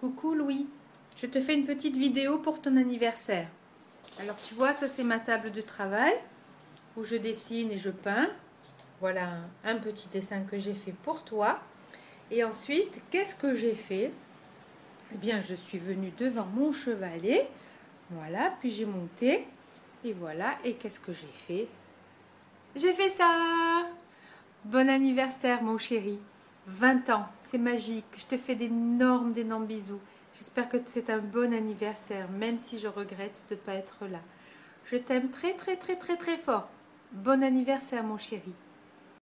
Coucou Louis, je te fais une petite vidéo pour ton anniversaire. Alors tu vois, ça c'est ma table de travail où je dessine et je peins. Voilà un, petit dessin que j'ai fait pour toi. Et ensuite, qu'est-ce que j'ai fait? Eh bien, je suis venue devant mon chevalet. Voilà, puis j'ai monté. Et voilà, et qu'est-ce que j'ai fait? J'ai fait ça Bon anniversaire mon chéri 20 ans, c'est magique. Je te fais d'énormes, d'énormes bisous. J'espère que c'est un bon anniversaire, même si je regrette de ne pas être là. Je t'aime très, très, très, très, très fort. Bon anniversaire, mon chéri.